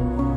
Bye.